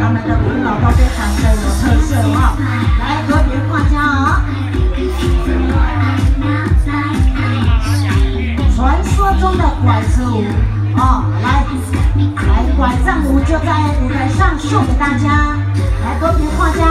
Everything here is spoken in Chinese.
他们的舞蹈都非常的有特色哈。来，和位画家啊，传说中的拐子舞哦，来，来拐杖舞就在舞台上送给大家。来，和位画家。